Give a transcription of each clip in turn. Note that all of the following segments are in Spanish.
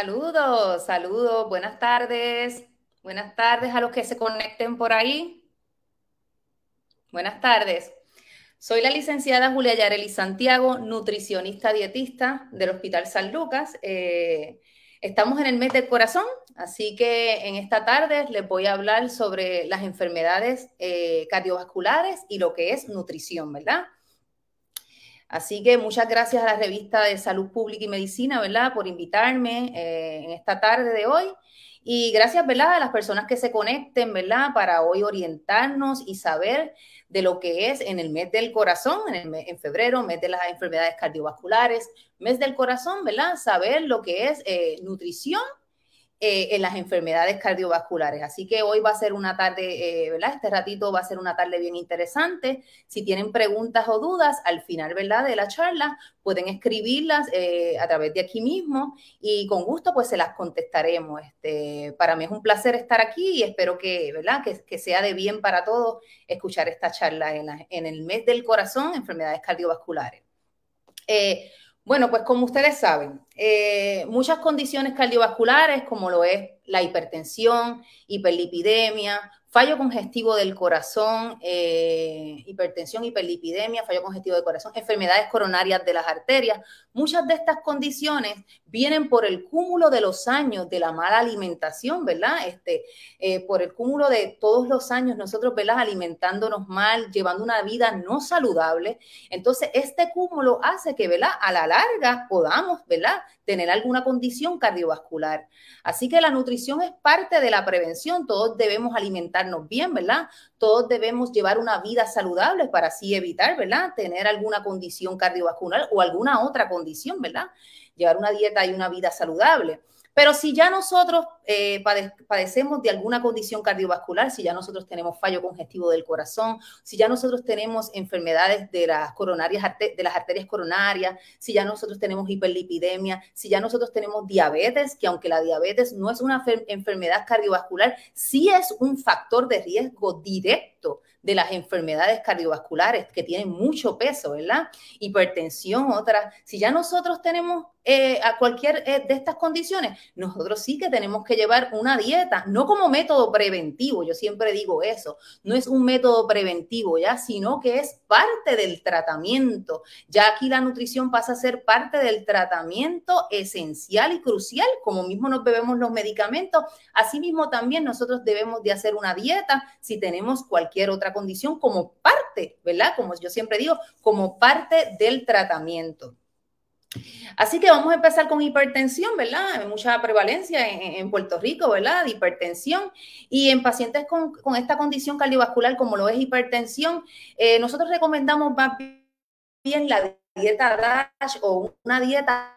Saludos, saludos, buenas tardes. Buenas tardes a los que se conecten por ahí. Buenas tardes. Soy la licenciada Julia Yareli Santiago, nutricionista dietista del Hospital San Lucas. Eh, estamos en el mes del corazón, así que en esta tarde les voy a hablar sobre las enfermedades eh, cardiovasculares y lo que es nutrición, ¿verdad? Así que muchas gracias a la revista de Salud Pública y Medicina, ¿verdad? Por invitarme eh, en esta tarde de hoy. Y gracias, ¿verdad? A las personas que se conecten, ¿verdad? Para hoy orientarnos y saber de lo que es en el mes del corazón, en, febrero, mes de las enfermedades cardiovasculares, mes del corazón, ¿verdad? Saber lo que es eh, nutrición eh, en las enfermedades cardiovasculares. Así que hoy va a ser una tarde, eh, ¿verdad? Este ratito va a ser una tarde bien interesante. Si tienen preguntas o dudas al final, ¿verdad? De la charla, pueden escribirlas eh, a través de aquí mismo y con gusto pues se las contestaremos. Este, para mí es un placer estar aquí y espero que, ¿verdad? Que, sea de bien para todos escuchar esta charla en, en el mes del corazón, enfermedades cardiovasculares. Bueno, pues como ustedes saben, eh, muchas condiciones cardiovasculares, como lo es la hipertensión, hiperlipidemia, fallo congestivo del corazón, eh, hipertensión, hiperlipidemia, fallo congestivo del corazón, enfermedades coronarias de las arterias. Muchas de estas condiciones vienen por el cúmulo de los años de la mala alimentación, ¿verdad? Este, eh, por el cúmulo de todos los años nosotros, ¿verdad? Alimentándonos mal, llevando una vida no saludable. Entonces, este cúmulo hace que, ¿verdad? A la larga podamos, ¿verdad? Tener alguna condición cardiovascular. Así que la nutrición es parte de la prevención. Todos debemos alimentarnos bien, ¿verdad? Todos debemos llevar una vida saludable para así evitar, ¿verdad? Tener alguna condición cardiovascular o alguna otra condición, ¿verdad? Llevar una dieta y una vida saludable. Pero si ya nosotros eh, padecemos de alguna condición cardiovascular, si ya nosotros tenemos fallo congestivo del corazón, si ya nosotros tenemos enfermedades de las coronarias, de las arterias coronarias, si ya nosotros tenemos hiperlipidemia, si ya nosotros tenemos diabetes, que aunque la diabetes no es una enfermedad cardiovascular, sí es un factor de riesgo directo de las enfermedades cardiovasculares que tienen mucho peso, ¿verdad? Hipertensión, otras. Si ya nosotros tenemos eh, a cualquier eh, de estas condiciones, nosotros sí que tenemos que llevar una dieta, no como método preventivo, yo siempre digo eso, no es un método preventivo ya, sino que es parte del tratamiento. Ya aquí la nutrición pasa a ser parte del tratamiento esencial y crucial, como mismo nos bebemos los medicamentos, asimismo también nosotros debemos de hacer una dieta si tenemos cualquier otra condición como parte, ¿verdad? Como yo siempre digo, como parte del tratamiento. Así que vamos a empezar con hipertensión, ¿verdad? Hay mucha prevalencia en, Puerto Rico, ¿verdad? De hipertensión. Y en pacientes con, esta condición cardiovascular, como lo es hipertensión, eh, nosotros recomendamos más bien la dieta DASH o una dieta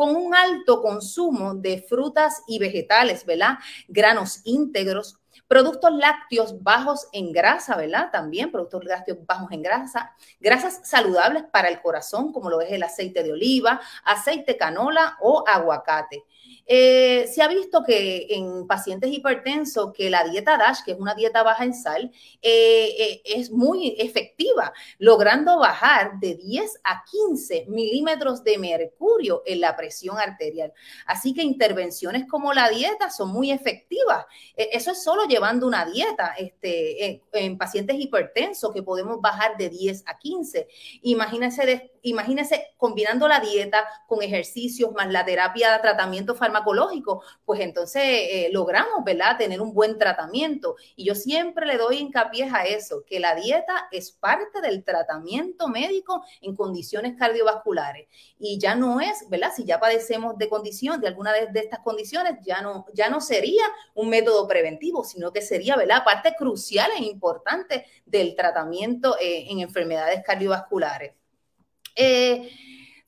con un alto consumo de frutas y vegetales, ¿verdad? Granos íntegros, Productos lácteos bajos en grasa, ¿verdad? También productos lácteos bajos en grasa. Grasas saludables para el corazón, como lo es el aceite de oliva, aceite canola o aguacate. Eh, se ha visto que en pacientes hipertensos que la dieta DASH, que es una dieta baja en sal, eh, eh, es muy efectiva, logrando bajar de 10 a 15 milímetros de mercurio en la presión arterial. Así que intervenciones como la dieta son muy efectivas. eso es solo llevando una dieta este, en, pacientes hipertensos que podemos bajar de 10 a 15. Imagínense, imagínense combinando la dieta con ejercicios más la terapia tratamiento farmacológico pues entonces eh, logramos, ¿verdad?, tener un buen tratamiento. Y yo siempre le doy hincapié a eso, que la dieta es parte del tratamiento médico en condiciones cardiovasculares. Y ya no es, ¿verdad? Si ya padecemos de condición, de alguna de, estas condiciones, ya no, ya no sería un método preventivo, sino que sería, ¿verdad?, parte crucial e importante del tratamiento eh, en enfermedades cardiovasculares. Eh,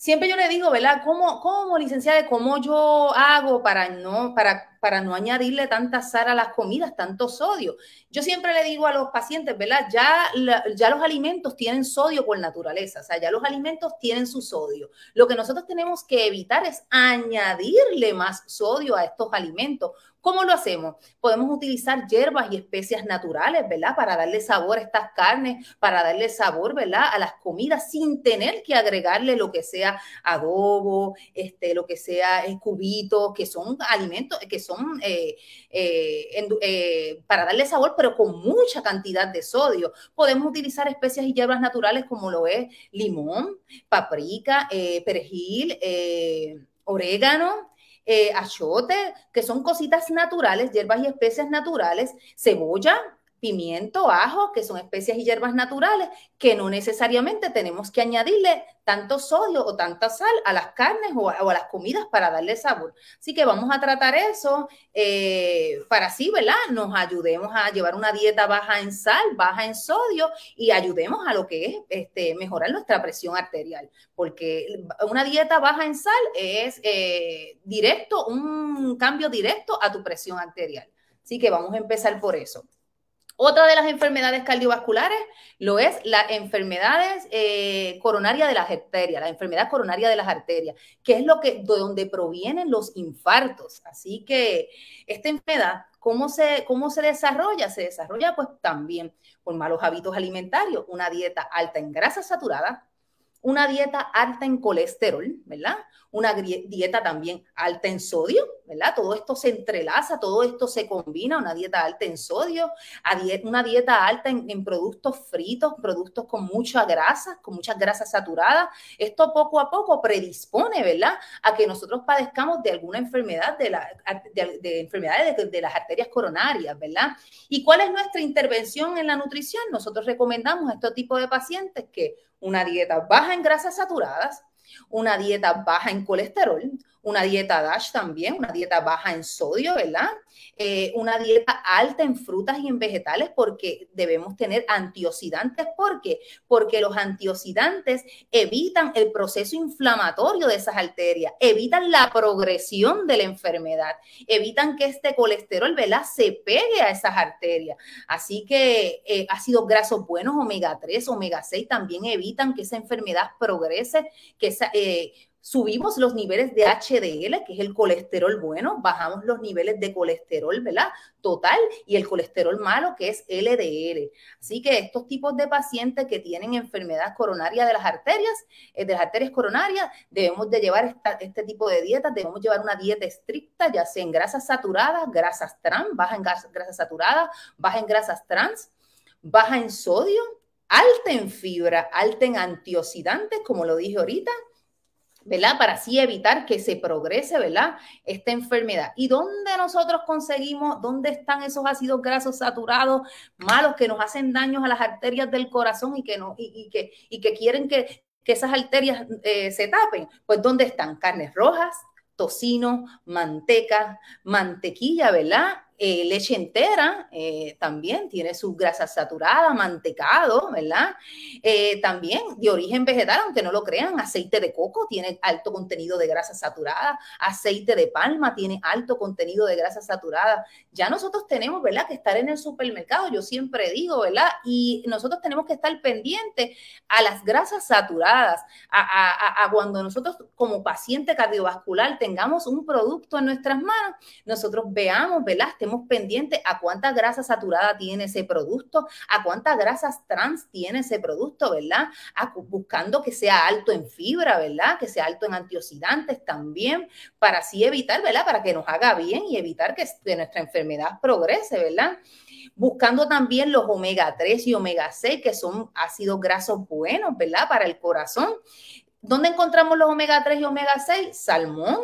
siempre yo le digo, ¿verdad? ¿Cómo, cómo licenciada, cómo yo hago para no, para para no añadirle tanta sal a las comidas, tanto sodio. Yo siempre le digo a los pacientes, ¿verdad? Ya, ya los alimentos tienen sodio por naturaleza, o sea, ya los alimentos tienen su sodio. Lo que nosotros tenemos que evitar es añadirle más sodio a estos alimentos ¿Cómo lo hacemos? Podemos utilizar hierbas y especias naturales, ¿verdad? Para darle sabor a estas carnes, para darle sabor, ¿verdad? A las comidas sin tener que agregarle lo que sea adobo, este, lo que sea cubitos, que son alimentos, que son eh, eh, eh, para darle sabor, pero con mucha cantidad de sodio. Podemos utilizar especias y hierbas naturales como lo es limón, paprika, perejil, orégano, eh, achote, que son cositas naturales, hierbas y especias naturales, cebolla, pimiento, ajo, que son especias y hierbas naturales, que no necesariamente tenemos que añadirle tanto sodio o tanta sal a las carnes o a, las comidas para darle sabor. Así que vamos a tratar eso eh, para así, ¿verdad? Nos ayudemos a llevar una dieta baja en sal, baja en sodio y ayudemos a lo que es este, mejorar nuestra presión arterial, porque una dieta baja en sal es eh, directo, un cambio directo a tu presión arterial. Así que vamos a empezar por eso. Otra de las enfermedades cardiovasculares lo es la enfermedades eh, coronarias de las arterias, la enfermedad coronaria de las arterias, que es lo que de donde provienen los infartos. Así que esta enfermedad, ¿cómo se, cómo se desarrolla? Se desarrolla pues también por malos hábitos alimentarios, una dieta alta en grasa saturada, una dieta alta en colesterol, ¿verdad? Una dieta también alta en sodio, ¿verdad? Todo esto se entrelaza, todo esto se combina, una dieta alta en sodio, una dieta alta en, productos fritos, productos con mucha grasa, con muchas grasas saturadas. Esto poco a poco predispone, ¿verdad? A que nosotros padezcamos de alguna enfermedad, de, la, de, enfermedades de, de las arterias coronarias, ¿verdad? ¿Y cuál es nuestra intervención en la nutrición? Nosotros recomendamos a este tipo de pacientes que una dieta baja en grasas saturadas, una dieta baja en colesterol, una dieta DASH también, una dieta baja en sodio, ¿verdad? Eh, una dieta alta en frutas y en vegetales porque debemos tener antioxidantes. ¿Por qué? Porque los antioxidantes evitan el proceso inflamatorio de esas arterias, evitan la progresión de la enfermedad, evitan que este colesterol, ¿verdad? Se pegue a esas arterias. Así que eh, ácidos grasos buenos, omega 3, omega 6, también evitan que esa enfermedad progrese, que esa... Eh, subimos los niveles de HDL, que es el colesterol bueno, bajamos los niveles de colesterol, ¿verdad? Total y el colesterol malo, que es LDL. Así que estos tipos de pacientes que tienen enfermedad coronaria de las arterias, eh, de las arterias coronarias, debemos de llevar este tipo de dietas, debemos llevar una dieta estricta, ya sea en grasas saturadas, grasas trans, baja en grasas saturadas, baja en grasas trans, baja en sodio, alta en fibra, alta en antioxidantes, como lo dije ahorita, ¿verdad? Para así evitar que se progrese, ¿verdad? Esta enfermedad. ¿Y dónde nosotros conseguimos, dónde están esos ácidos grasos saturados malos que nos hacen daños a las arterias del corazón y que, no, y, que, y que quieren que, esas arterias eh, se tapen? Pues ¿dónde están? Carnes rojas, tocino, manteca, mantequilla, ¿verdad? Eh, leche entera eh, también tiene sus grasas saturadas, mantecado, ¿verdad? Eh, también de origen vegetal, aunque no lo crean, aceite de coco tiene alto contenido de grasa saturada, aceite de palma tiene alto contenido de grasa saturada. Ya nosotros tenemos, ¿verdad?, que estar en el supermercado, yo siempre digo, ¿verdad? Y nosotros tenemos que estar pendientes a las grasas saturadas, a, a cuando nosotros como paciente cardiovascular tengamos un producto en nuestras manos, nosotros veamos, ¿verdad? estemos pendientes a cuánta grasa saturada tiene ese producto, a cuántas grasas trans tiene ese producto, ¿verdad? buscando que sea alto en fibra, ¿verdad? Que sea alto en antioxidantes también, para así evitar, ¿verdad? Para que nos haga bien y evitar que, nuestra enfermedad progrese, ¿verdad? buscando también los omega 3 y omega 6, que son ácidos grasos buenos, ¿verdad? Para el corazón. ¿Dónde encontramos los omega 3 y omega 6? Salmón,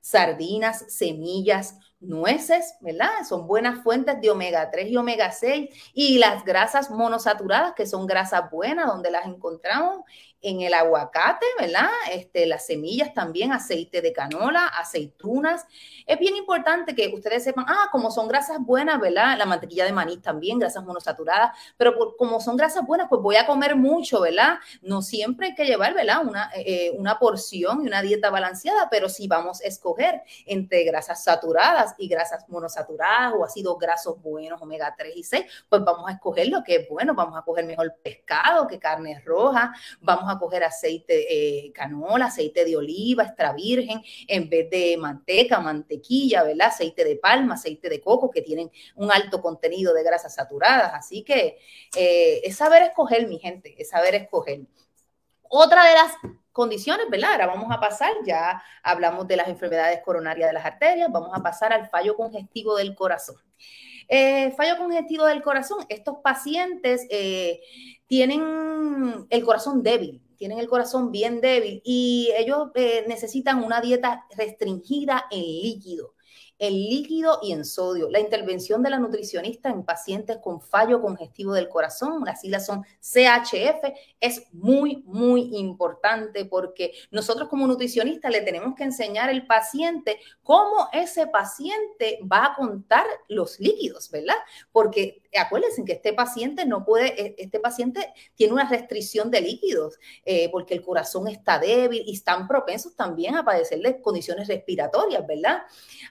sardinas, semillas, nueces, ¿verdad? Son buenas fuentes de omega 3 y omega 6 y las grasas monosaturadas, que son grasas buenas, donde las encontramos en el aguacate, ¿verdad? Este, las semillas también, aceite de canola, aceitunas. Es bien importante que ustedes sepan, ah, como son grasas buenas, ¿verdad? La mantequilla de maní también, grasas monosaturadas, pero como son grasas buenas, pues voy a comer mucho, ¿verdad? No siempre hay que llevar, ¿verdad? Una, eh, una porción y una dieta balanceada, pero si vamos a escoger entre grasas saturadas y grasas monosaturadas o ácidos grasos buenos, omega 3 y 6, pues vamos a escoger lo que es bueno, vamos a coger mejor pescado que carne roja, vamos a coger aceite eh, canola, aceite de oliva, extra virgen, en vez de manteca, mantequilla, ¿verdad? Aceite de palma, aceite de coco, que tienen un alto contenido de grasas saturadas. Así que eh, es saber escoger, mi gente, es saber escoger. Otra de las condiciones, ¿verdad? Ahora vamos a pasar, ya hablamos de las enfermedades coronarias de las arterias, vamos a pasar al fallo congestivo del corazón. Eh, fallo congestivo del corazón, estos pacientes eh, tienen el corazón débil, tienen el corazón bien débil y ellos eh, necesitan una dieta restringida en líquido en líquido y en sodio. La intervención de la nutricionista en pacientes con fallo congestivo del corazón, las siglas son CHF, es muy, muy importante porque nosotros como nutricionistas le tenemos que enseñar al paciente cómo ese paciente va a contar los líquidos, ¿verdad? Porque acuérdense que este paciente no puede, e, este paciente tiene una restricción de líquidos eh, porque el corazón está débil y están propensos también a padecer de condiciones respiratorias, ¿verdad?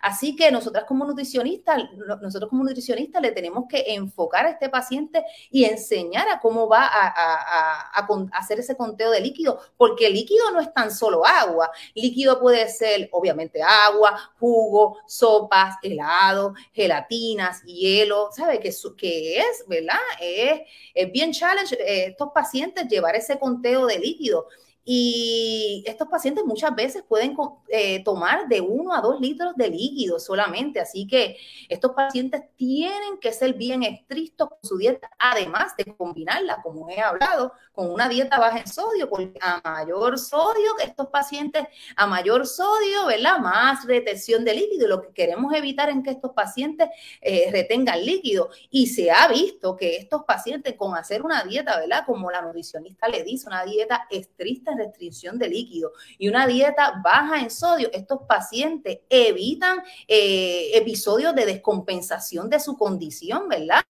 Así que nosotras como nutricionistas, nosotros como nutricionistas le tenemos que enfocar a este paciente y enseñar a cómo va a, hacer ese conteo de líquido, porque el líquido no es tan solo agua, líquido puede ser obviamente agua, jugo, sopas, helado, gelatinas, hielo, ¿sabe? Que es, ¿verdad? Es, bien challenge eh, estos pacientes llevar ese conteo de líquido. Y estos pacientes muchas veces pueden eh, tomar de uno a dos litros de líquido solamente. Así que estos pacientes tienen que ser bien estrictos con su dieta, además de combinarla, como he hablado, con una dieta baja en sodio, porque a mayor sodio estos pacientes, a mayor sodio, ¿verdad? Más retención de líquido. Lo que queremos evitar es que estos pacientes eh, retengan líquido. Y se ha visto que estos pacientes con hacer una dieta, ¿verdad? Como la nutricionista le dice, una dieta estricta restricción de líquido y una dieta baja en sodio, estos pacientes evitan eh, episodios de descompensación de su condición, ¿verdad?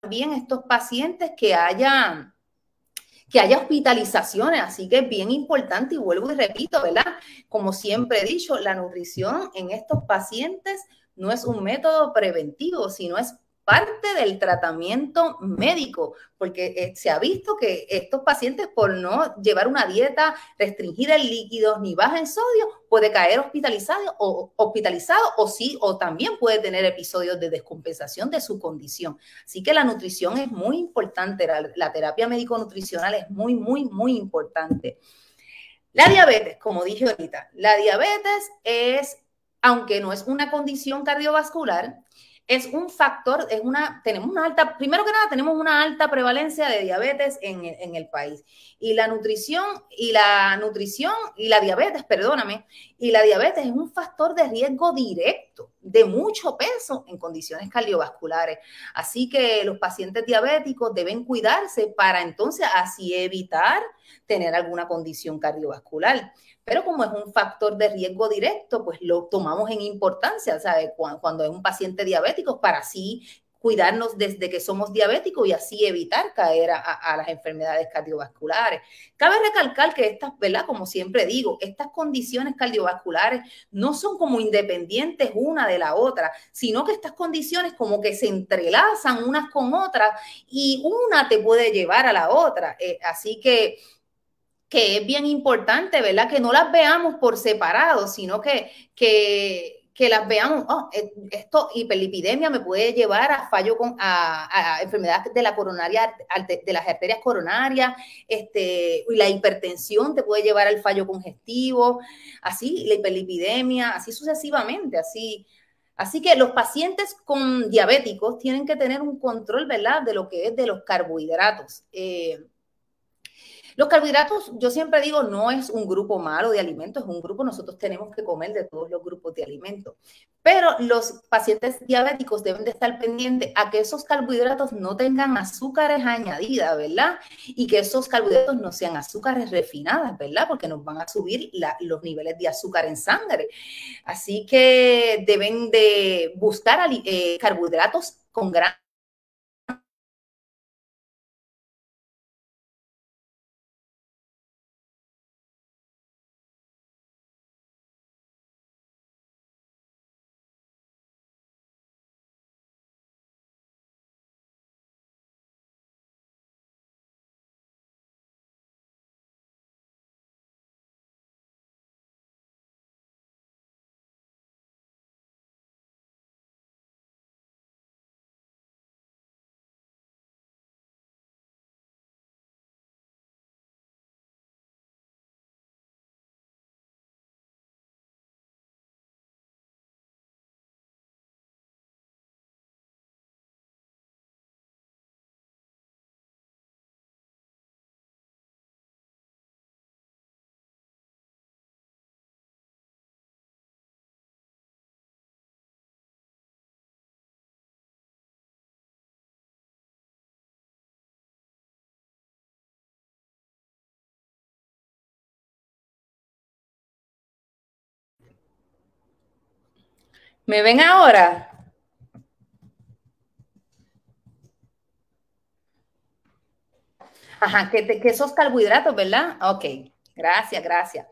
También estos pacientes que hayan que haya hospitalizaciones, así que es bien importante y vuelvo y repito, ¿verdad? Como siempre he dicho, la nutrición en estos pacientes no es un método preventivo, sino es parte del tratamiento médico, porque eh, se ha visto que estos pacientes por no llevar una dieta restringida en líquidos ni baja en sodio, puede caer hospitalizado o hospitalizado o sí, o también puede tener episodios de descompensación de su condición. Así que la nutrición es muy importante, la, la terapia médico-nutricional es muy, muy, muy importante. La diabetes, como dije ahorita, la diabetes es, aunque no es una condición cardiovascular, es un factor, es una, tenemos una alta, primero que nada, tenemos una alta prevalencia de diabetes en, en, el país. Y la nutrición, y la nutrición, y la diabetes, perdóname, y la diabetes es un factor de riesgo directo, de mucho peso en condiciones cardiovasculares. Así que los pacientes diabéticos deben cuidarse para entonces así evitar tener alguna condición cardiovascular pero como es un factor de riesgo directo, pues lo tomamos en importancia, ¿sabes? Cuando, es un paciente diabético, para así cuidarnos desde que somos diabéticos y así evitar caer a, las enfermedades cardiovasculares. Cabe recalcar que estas, ¿verdad? Como siempre digo, estas condiciones cardiovasculares no son como independientes una de la otra, sino que estas condiciones como que se entrelazan unas con otras y una te puede llevar a la otra. Eh, así que que es bien importante, ¿verdad? Que no las veamos por separado, sino que, que, que las veamos, oh, eh, esto, hiperlipidemia me puede llevar a fallo con, a, a enfermedades de la coronaria, de las arterias coronarias, este, y la hipertensión te puede llevar al fallo congestivo, así, la hiperlipidemia, así sucesivamente, así. Así que los pacientes con diabéticos tienen que tener un control, ¿verdad?, de lo que es de los carbohidratos. Eh, Los carbohidratos, yo siempre digo, no es un grupo malo de alimentos, es un grupo, nosotros tenemos que comer de todos los grupos de alimentos. Pero los pacientes diabéticos deben de estar pendientes a que esos carbohidratos no tengan azúcares añadidas, ¿verdad? Y que esos carbohidratos no sean azúcares refinadas, ¿verdad? Porque nos van a subir los niveles de azúcar en sangre. Así que deben de buscar eh, carbohidratos con gran ¿Me ven ahora? Ajá, que, esos carbohidratos, ¿verdad? Ok, gracias, gracias.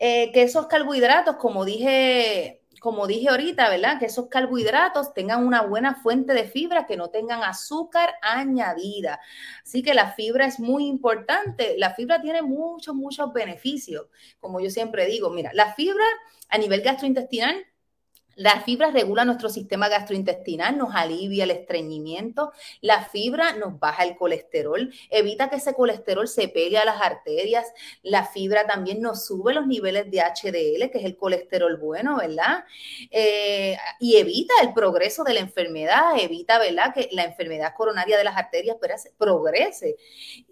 Eh, que esos carbohidratos, como dije, como dije ahorita, ¿verdad? Que esos carbohidratos tengan una buena fuente de fibra, que no tengan azúcar añadida. Así que la fibra es muy importante. La fibra tiene muchos, muchos beneficios. Como yo siempre digo, mira, la fibra a nivel gastrointestinal la fibra regula nuestro sistema gastrointestinal, nos alivia el estreñimiento. La fibra nos baja el colesterol, evita que ese colesterol se pegue a las arterias. La fibra también nos sube los niveles de HDL, que es el colesterol bueno, ¿verdad? Eh, y evita el progreso de la enfermedad, evita, ¿verdad? Que la enfermedad coronaria de las arterias progrese.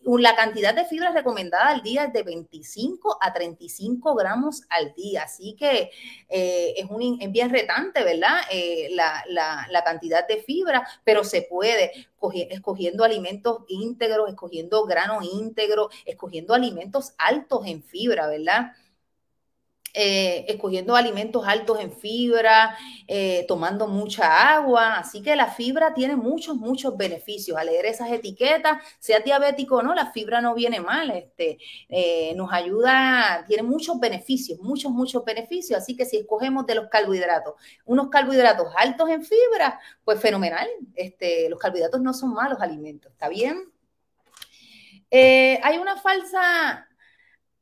La cantidad de fibra recomendada al día es de 25 a 35 gramos al día, así que eh, es, un, bien ¿verdad? Eh, la, cantidad de fibra, pero se puede escogiendo alimentos íntegros, escogiendo grano íntegro, escogiendo alimentos altos en fibra, ¿verdad? Eh, escogiendo alimentos altos en fibra, eh, tomando mucha agua. Así que la fibra tiene muchos, muchos beneficios. Al leer esas etiquetas, sea diabético o no, la fibra no viene mal. Este, eh, nos ayuda, tiene muchos beneficios, muchos, muchos beneficios. Así que si escogemos de los carbohidratos, unos carbohidratos altos en fibra, pues fenomenal. Este, los carbohidratos no son malos alimentos, ¿está bien? hay una falsa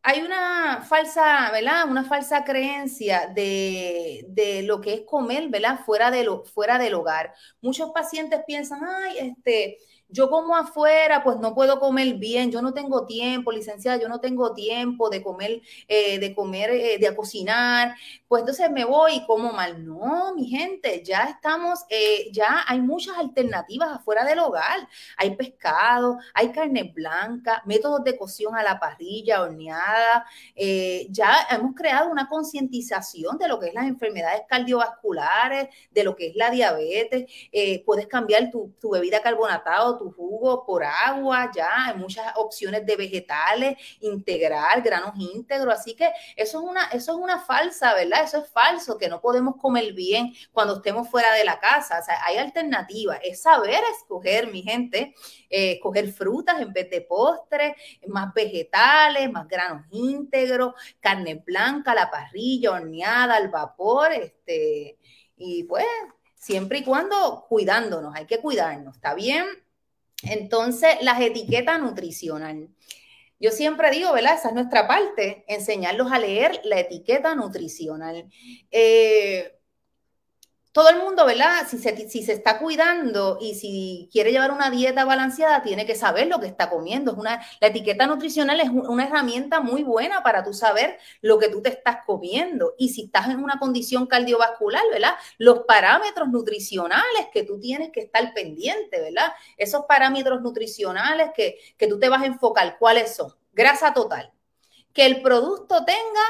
hay una falsa, ¿verdad? Una falsa creencia de, de, lo que es comer, ¿verdad? Fuera, de lo, fuera del hogar. Muchos pacientes piensan, ay, este, yo como afuera, pues no puedo comer bien, yo no tengo tiempo, licenciada, yo no tengo tiempo de comer, eh, de comer, eh, de cocinar, pues entonces me voy y como mal. No, mi gente, ya estamos, eh, ya hay muchas alternativas afuera del hogar. Hay pescado, hay carne blanca, métodos de cocción a la parrilla, horneada. ya hemos creado una concientización de lo que es las enfermedades cardiovasculares, de lo que es la diabetes. puedes cambiar tu, tu bebida carbonatada tu jugo por agua, ya hay muchas opciones de vegetales, integral, granos íntegros, así que eso es una, eso es una falsa, ¿verdad? Eso es falso, que no podemos comer bien cuando estemos fuera de la casa, o sea, hay alternativas, es saber escoger, mi gente, eh, escoger frutas en vez de postres, más vegetales, más granos íntegros, carne blanca, la parrilla, horneada, al vapor, este, y pues siempre y cuando cuidándonos, hay que cuidarnos, ¿está bien? Entonces, las etiquetas nutricionales. Yo siempre digo, ¿verdad? Esa es nuestra parte, enseñarlos a leer la etiqueta nutricional. Eh, todo el mundo, ¿verdad? Si se, si se está cuidando y si quiere llevar una dieta balanceada, tiene que saber lo que está comiendo. Es una, la etiqueta nutricional es una herramienta muy buena para tú saber lo que tú te estás comiendo. Y si estás en una condición cardiovascular, ¿verdad? Los parámetros nutricionales que tú tienes que estar pendiente, ¿verdad? Esos parámetros nutricionales que, que tú te vas a enfocar, ¿cuáles son? grasa total. Que el producto tenga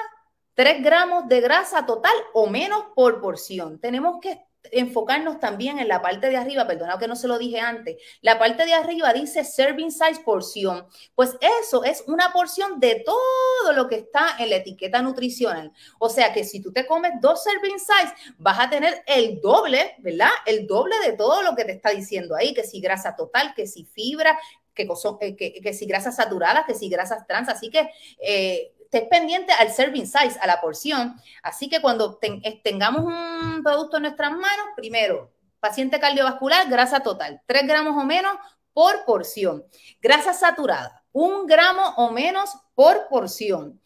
3 gramos de grasa total o menos por porción. Tenemos que enfocarnos también en la parte de arriba, perdona que no se lo dije antes, la parte de arriba dice serving size porción, pues eso es una porción de todo lo que está en la etiqueta nutricional. O sea que si tú te comes dos serving size, vas a tener el doble, ¿verdad? El doble de todo lo que te está diciendo ahí, que si grasa total, que si fibra, que, eh, que, que si grasas saturadas, que si grasas trans, así que... Eh, estés pendiente al serving size, a la porción. Así que cuando eh, tengamos un producto en nuestras manos, primero, paciente cardiovascular, grasa total, 3 gramos o menos por porción. Grasa saturada, un gramo o menos por porción.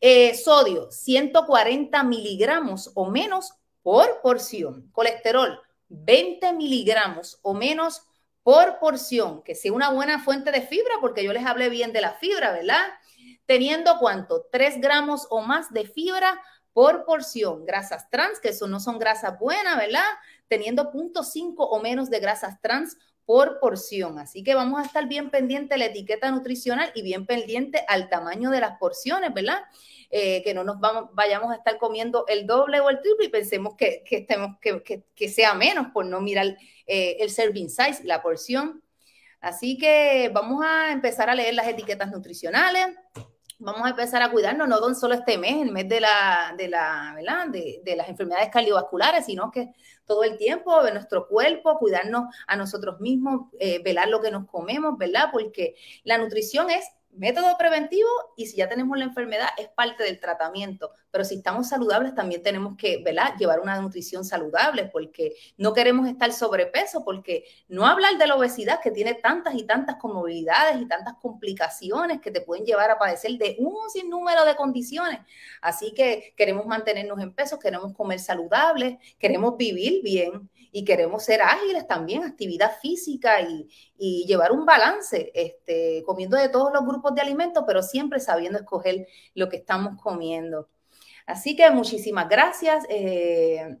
Eh, sodio, 140 miligramos o menos por porción. Colesterol, 20 miligramos o menos por porción, que sea una buena fuente de fibra, porque yo les hablé bien de la fibra, ¿verdad? Teniendo cuánto? 3 gramos o más de fibra por porción. Grasas trans, que eso no son grasas buenas, ¿verdad? Teniendo 0.5 o menos de grasas trans por porción. Así que vamos a estar bien pendiente de la etiqueta nutricional y bien pendiente al tamaño de las porciones, ¿verdad? Eh, que no nos vamos, vayamos a estar comiendo el doble o el triple y pensemos que, estemos, que, sea menos por no mirar eh, el serving size, la porción. Así que vamos a empezar a leer las etiquetas nutricionales vamos a empezar a cuidarnos, no solo este mes, el mes de, la, de, la, ¿verdad? De, de, las enfermedades cardiovasculares, sino que todo el tiempo de nuestro cuerpo, cuidarnos a nosotros mismos, eh, velar lo que nos comemos, ¿verdad? Porque la nutrición es método preventivo y si ya tenemos la enfermedad es parte del tratamiento. Pero si estamos saludables también tenemos que ¿verdad? llevar una nutrición saludable porque no queremos estar sobrepeso, porque no hablar de la obesidad que tiene tantas y tantas comorbilidades y tantas complicaciones que te pueden llevar a padecer de un sinnúmero de condiciones. Así que queremos mantenernos en peso, queremos comer saludables, queremos vivir bien y queremos ser ágiles también, actividad física y, llevar un balance, este, comiendo de todos los grupos de alimentos, pero siempre sabiendo escoger lo que estamos comiendo. Así que muchísimas gracias. Eh,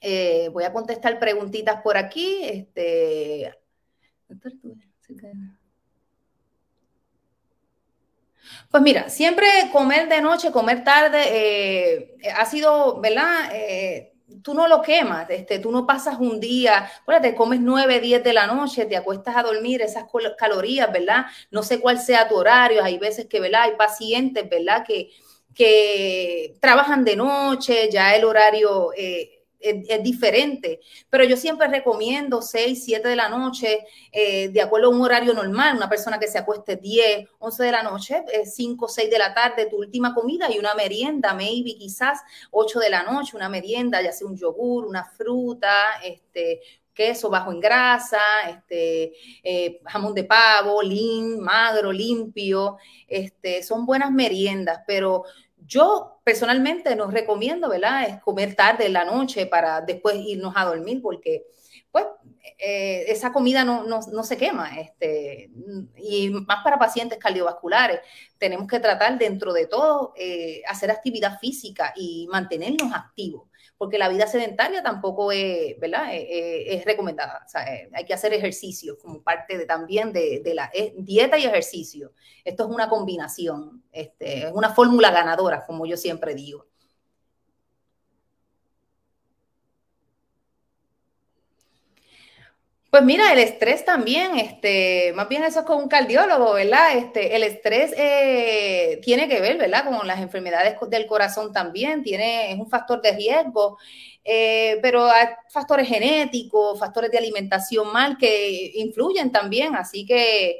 eh, voy a contestar preguntitas por aquí. Este, pues mira, siempre comer de noche, comer tarde, eh, ha sido, ¿verdad? Tú no lo quemas, este, tú no pasas un día, bueno, te comes 9, 10 de la noche, te acuestas a dormir esas calorías, ¿verdad? No sé cuál sea tu horario, hay veces que, ¿verdad? Hay pacientes, ¿verdad? Que, que trabajan de noche, ya el horario... Eh, es, diferente. Pero yo siempre recomiendo 6, 7 de la noche, eh, de acuerdo a un horario normal, una persona que se acueste 10, 11 de la noche, 5, 6 de la tarde, tu última comida y una merienda, maybe quizás 8 de la noche, una merienda, ya sea un yogur, una fruta, este, queso bajo en grasa, este, eh, jamón de pavo, lean, magro, limpio, este, son buenas meriendas, pero yo personalmente nos recomiendo, ¿verdad? Es comer tarde en la noche para después irnos a dormir porque, pues, eh, esa comida no, no, se quema. Este, y más para pacientes cardiovasculares, tenemos que tratar dentro de todo, eh, hacer actividad física y mantenernos activos porque la vida sedentaria tampoco es, ¿verdad? Eh, eh, recomendada. Eh, hay que hacer ejercicio como parte de, también de, la dieta y ejercicio. Esto es una combinación, este, es una fórmula ganadora, como yo siempre digo. Pues mira, el estrés también, este, más bien eso es con un cardiólogo, ¿verdad? Este, el estrés eh, tiene que ver, ¿verdad? Con las enfermedades del corazón también, tiene, es un factor de riesgo, eh, pero hay factores genéticos, factores de alimentación mal que influyen también, así que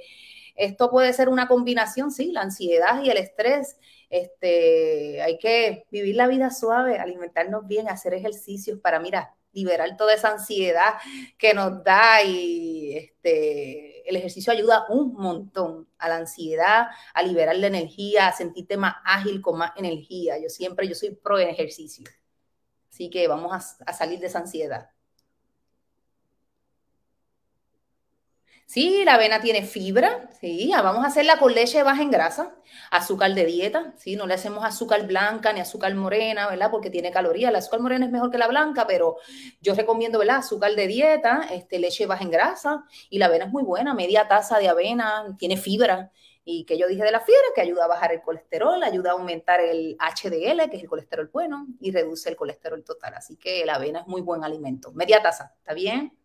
esto puede ser una combinación, sí, la ansiedad y el estrés. Este, hay que vivir la vida suave, alimentarnos bien, hacer ejercicios para, mira, liberar toda esa ansiedad que nos da y este, el ejercicio ayuda un montón a la ansiedad, a liberar la energía, a sentirte más ágil, con más energía. Yo siempre, yo soy pro en ejercicio. Así que vamos a, salir de esa ansiedad. Sí, la avena tiene fibra, sí, vamos a hacerla con leche baja en grasa, azúcar de dieta, sí, no le hacemos azúcar blanca ni azúcar morena, ¿verdad? Porque tiene calorías, la azúcar morena es mejor que la blanca, pero yo recomiendo, ¿verdad? Azúcar de dieta, este, leche baja en grasa y la avena es muy buena, media taza de avena, tiene fibra. Y que yo dije de la fibra, que ayuda a bajar el colesterol, ayuda a aumentar el HDL, que es el colesterol bueno, y reduce el colesterol total. Así que la avena es muy buen alimento. Media taza, ¿está bien?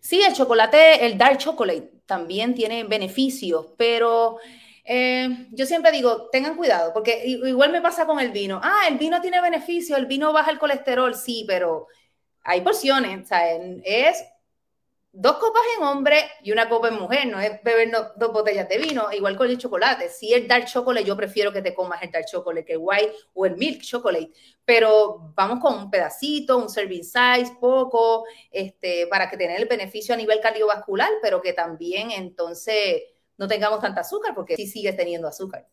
Sí, el chocolate, el dark chocolate también tiene beneficios, pero eh, yo siempre digo, tengan cuidado, porque igual me pasa con el vino. Ah, el vino tiene beneficios, el vino baja el colesterol, sí, pero hay porciones, sea, es dos copas en hombre y una copa en mujer, no es beber dos botellas de vino, igual con el chocolate. Si el dark chocolate, yo prefiero que te comas el dark chocolate que el white o el milk chocolate, pero vamos con un pedacito, un serving size, poco, este, para que tener el beneficio a nivel cardiovascular, pero que también entonces no tengamos tanta azúcar, porque sí sigues teniendo azúcar.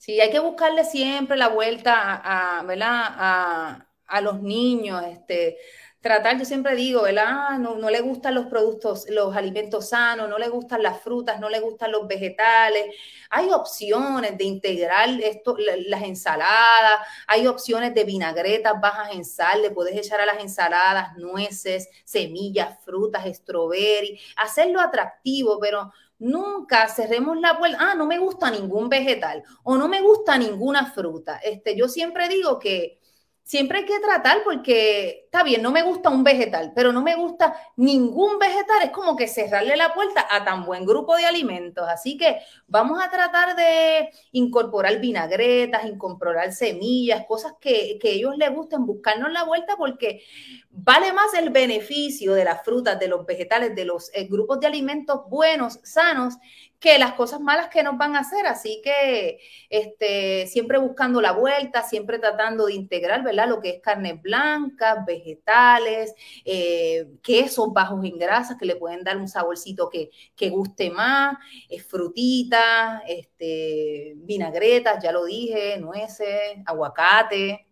Sí, hay que buscarle siempre la vuelta a, ¿verdad? A, los niños, este, tratar, yo siempre digo, ¿verdad? No, le gustan los productos, los alimentos sanos, no le gustan las frutas, no le gustan los vegetales. Hay opciones de integrar esto, las ensaladas, hay opciones de vinagretas bajas en sal, le puedes echar a las ensaladas nueces, semillas, frutas, strawberry, hacerlo atractivo, pero nunca cerremos la puerta, ah, no me gusta ningún vegetal o no me gusta ninguna fruta. Este, yo siempre digo que siempre hay que tratar porque está bien, no me gusta un vegetal, pero no me gusta ningún vegetal. Es como que cerrarle la puerta a tan buen grupo de alimentos. Así que vamos a tratar de incorporar vinagretas, incorporar semillas, cosas que, que ellos les gusten, buscarnos la vuelta porque vale más el beneficio de las frutas, de los vegetales, de los eh, grupos de alimentos buenos, sanos, que las cosas malas que nos van a hacer. Así que este, siempre buscando la vuelta, siempre tratando de integrar, ¿verdad? Lo que es carne blanca, vegetales, eh, quesos bajos en grasas que le pueden dar un saborcito que, que guste más, eh, frutitas, este, vinagretas, ya lo dije, nueces, aguacate.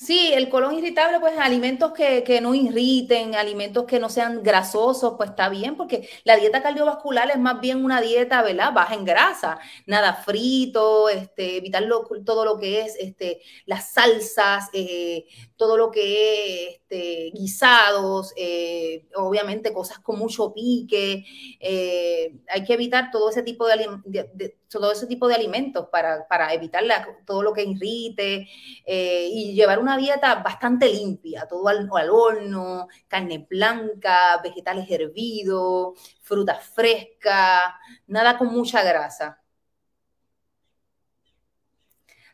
Sí, el colon irritable, pues alimentos que, no irriten, alimentos que no sean grasosos, pues está bien, porque la dieta cardiovascular es más bien una dieta, ¿verdad? Baja en grasa, nada frito, este, evitar todo lo que es este, las salsas, eh, todo lo que es este, guisados, eh, obviamente cosas con mucho pique. Eh, hay que evitar todo ese tipo de, todo ese tipo de alimentos para, evitar todo lo que irrite eh, y llevar una dieta bastante limpia, todo al, al horno, carne blanca, vegetales hervidos, frutas frescas, nada con mucha grasa.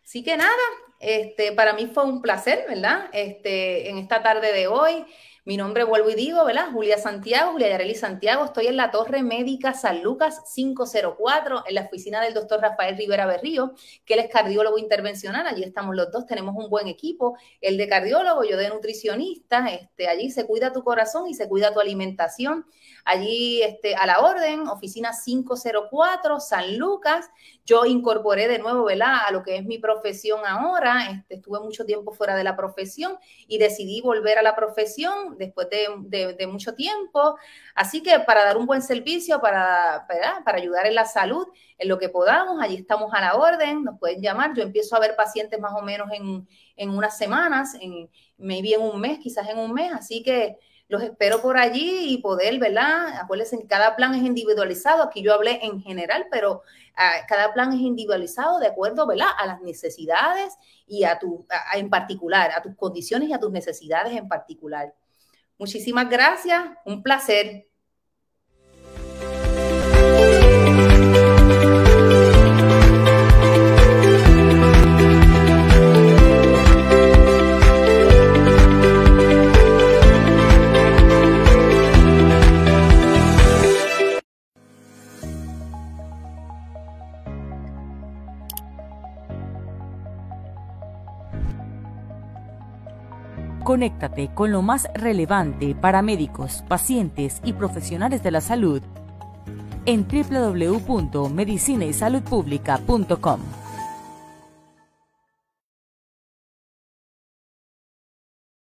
Así que nada, este, para mí fue un placer, ¿verdad? Este, en esta tarde de hoy. Mi nombre, vuelvo y digo, ¿verdad? Julia Santiago, Julia Yareli Santiago. Estoy en la Torre Médica San Lucas 504, en la oficina del doctor Rafael Rivera Berrío, que él es cardiólogo intervencional. Allí estamos los dos, tenemos un buen equipo. El de cardiólogo, yo de nutricionista. Este, allí se cuida tu corazón y se cuida tu alimentación. Allí este, a la orden, oficina 504, San Lucas. Yo incorporé de nuevo, ¿verdad? A lo que es mi profesión ahora. Este, estuve mucho tiempo fuera de la profesión y decidí volver a la profesión después de, mucho tiempo. Así que para dar un buen servicio, para, para ayudar en la salud, en lo que podamos, allí estamos a la orden, nos pueden llamar. Yo empiezo a ver pacientes más o menos en, en unas semanas, en, maybe en un mes, quizás en un mes. Así que los espero por allí y poder, ¿verdad? Acuérdense que cada plan es individualizado. Aquí yo hablé en general, pero ah, cada plan es individualizado de acuerdo, ¿verdad? A las necesidades y a tu, en particular, a tus condiciones y a tus necesidades en particular. Muchísimas gracias, un placer. Conéctate con lo más relevante para médicos, pacientes y profesionales de la salud en www.medicinaysaludpublica.com.